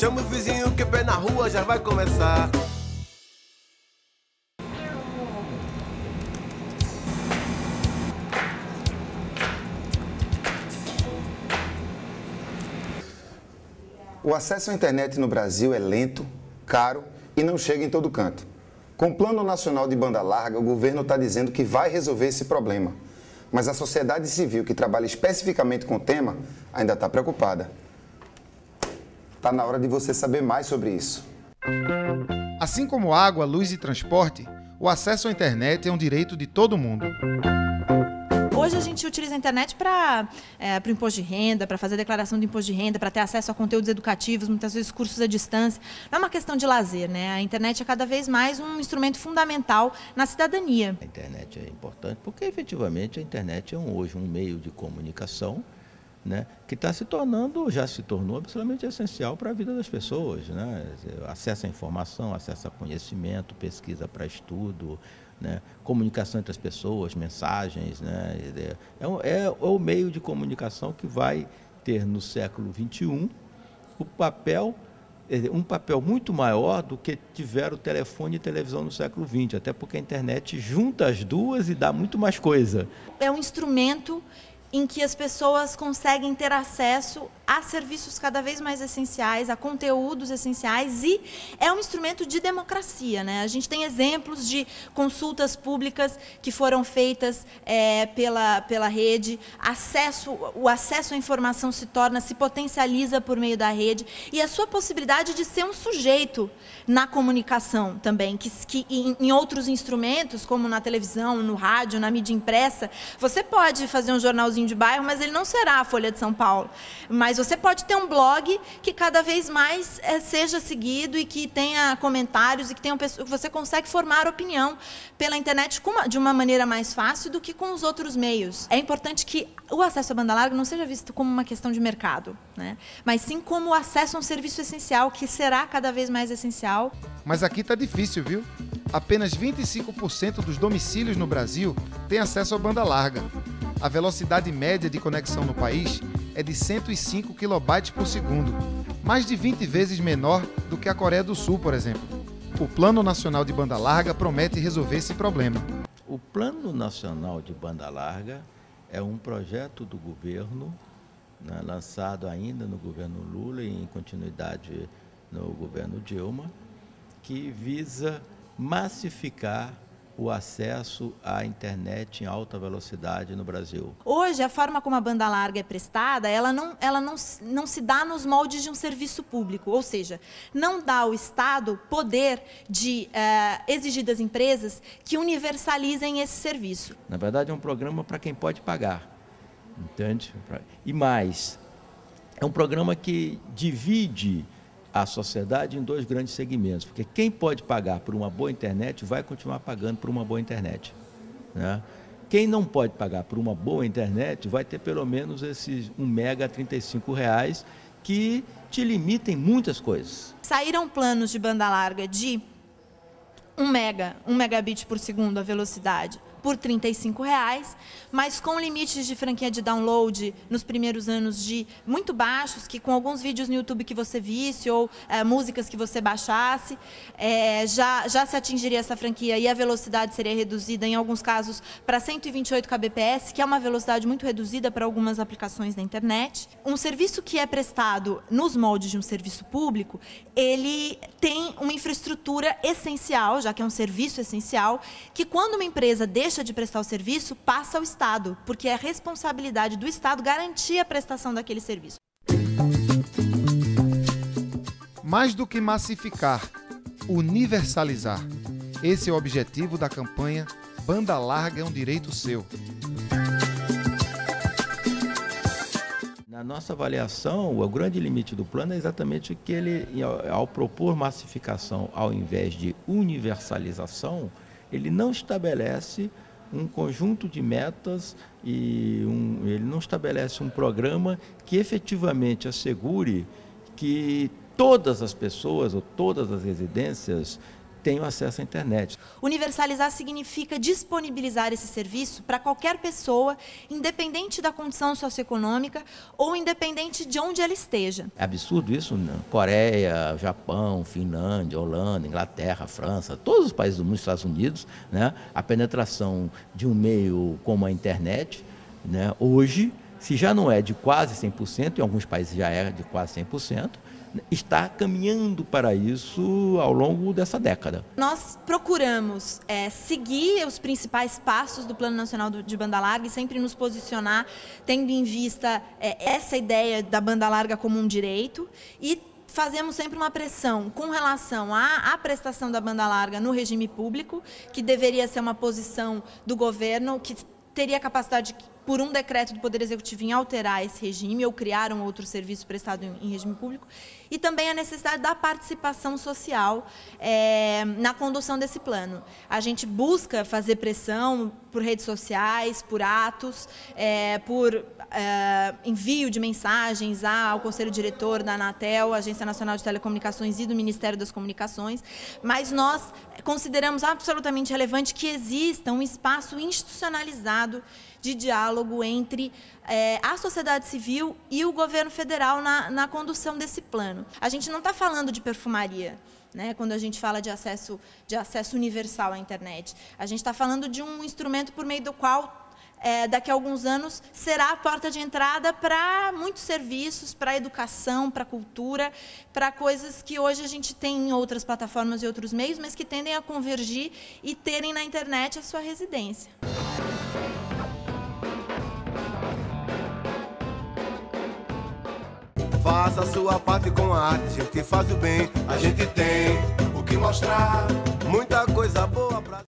Chama o vizinho que pé na rua já vai começar. O acesso à internet no Brasil é lento, caro e não chega em todo canto. Com o Plano Nacional de Banda Larga, o governo está dizendo que vai resolver esse problema. Mas a sociedade civil que trabalha especificamente com o tema ainda está preocupada. Está na hora de você saber mais sobre isso. Assim como água, luz e transporte, o acesso à internet é um direito de todo mundo. Hoje a gente utiliza a internet para é, o imposto de renda, para fazer declaração de imposto de renda, para ter acesso a conteúdos educativos, muitas vezes cursos à distância. Não é uma questão de lazer, né? A internet é cada vez mais um instrumento fundamental na cidadania. A internet é importante porque efetivamente a internet é um, hoje um meio de comunicação né, que está se tornando, já se tornou absolutamente essencial para a vida das pessoas. Né? Acesso à informação, acesso a conhecimento, pesquisa para estudo, né? comunicação entre as pessoas, mensagens. Né? É, é, é, o meio de comunicação que vai ter no século XXI o papel um papel muito maior do que tiveram telefone e televisão no século XX, até porque a internet junta as duas e dá muito mais coisa. É um instrumento em que as pessoas conseguem ter acesso a serviços cada vez mais essenciais, a conteúdos essenciais e é um instrumento de democracia. Né? A gente tem exemplos de consultas públicas que foram feitas é, pela, pela rede, acesso, o acesso à informação se torna, se potencializa por meio da rede e a sua possibilidade de ser um sujeito na comunicação também, que, que em, em outros instrumentos, como na televisão, no rádio, na mídia impressa, você pode fazer um jornalzinho de bairro, mas ele não será a Folha de São Paulo. Mas você pode ter um blog que cada vez mais é, seja seguido e que tenha comentários e que tenha você consegue formar opinião pela internet uma, de uma maneira mais fácil do que com os outros meios. É importante que o acesso à banda larga não seja visto como uma questão de mercado, né? mas sim como o acesso a um serviço essencial, que será cada vez mais essencial. Mas aqui está difícil, viu? Apenas 25% dos domicílios no Brasil têm acesso à banda larga. A velocidade média de conexão no país é de 105 kB por segundo, mais de 20 vezes menor do que a Coreia do Sul, por exemplo. O Plano Nacional de Banda Larga promete resolver esse problema. O Plano Nacional de Banda Larga é um projeto do governo, né, lançado ainda no governo Lula e em continuidade no governo Dilma, que visa massificar o acesso à internet em alta velocidade no Brasil. Hoje, a forma como a banda larga é prestada, ela não, ela não, não se dá nos moldes de um serviço público, ou seja, não dá ao Estado poder de uh, exigir das empresas que universalizem esse serviço. Na verdade, é um programa para quem pode pagar, entende? E mais, é um programa que divide a sociedade em dois grandes segmentos, porque quem pode pagar por uma boa internet vai continuar pagando por uma boa internet. Né? Quem não pode pagar por uma boa internet vai ter pelo menos esses 1 mega a 35 reais que te limitem muitas coisas. Saíram planos de banda larga de 1 mega, 1 megabit por segundo a velocidade por 35 reais, mas com limites de franquia de download nos primeiros anos de muito baixos, que com alguns vídeos no YouTube que você visse ou é, músicas que você baixasse, é, já, já se atingiria essa franquia e a velocidade seria reduzida, em alguns casos, para 128 kbps, que é uma velocidade muito reduzida para algumas aplicações da internet. Um serviço que é prestado nos moldes de um serviço público, ele tem uma infraestrutura essencial, já que é um serviço essencial, que quando uma empresa deixa deixa de prestar o serviço, passa ao Estado, porque é responsabilidade do Estado garantir a prestação daquele serviço. Mais do que massificar, universalizar. Esse é o objetivo da campanha Banda Larga é um Direito Seu. Na nossa avaliação, o grande limite do plano é exatamente que ele, ao propor massificação ao invés de universalização, ele não estabelece um conjunto de metas e um, ele não estabelece um programa que efetivamente assegure que todas as pessoas ou todas as residências tenham acesso à internet. Universalizar significa disponibilizar esse serviço para qualquer pessoa, independente da condição socioeconômica ou independente de onde ela esteja. É absurdo isso? Né? Coreia, Japão, Finlândia, Holanda, Inglaterra, França, todos os países do mundo, Estados Unidos, né? a penetração de um meio como a internet, né? hoje, se já não é de quase 100%, em alguns países já é de quase 100%, está caminhando para isso ao longo dessa década. Nós procuramos é, seguir os principais passos do Plano Nacional de Banda Larga e sempre nos posicionar tendo em vista é, essa ideia da banda larga como um direito e fazemos sempre uma pressão com relação à, à, prestação da banda larga no regime público, que deveria ser uma posição do governo, que teria capacidade por um decreto do Poder Executivo em alterar esse regime ou criar um outro serviço prestado em, em regime público, e também a necessidade da participação social é, na condução desse plano. A gente busca fazer pressão por redes sociais, por atos, é, por é, envio de mensagens ao Conselho Diretor da Anatel, Agência Nacional de Telecomunicações e do Ministério das Comunicações, mas nós consideramos absolutamente relevante que exista um espaço institucionalizado de diálogo entre é, a sociedade civil e o governo federal na, na condução desse plano. A gente não está falando de perfumaria. Né, quando a gente fala de acesso, de acesso universal à internet. A gente está falando de um instrumento por meio do qual é, daqui a alguns anos, será a porta de entrada para muitos serviços, para educação, para cultura, para coisas que hoje a gente tem em outras plataformas e outros meios, mas que tendem a convergir e terem na internet a sua residência. Faça a sua parte com a arte, a gente faz o bem, a gente tem o que mostrar, muita coisa boa pra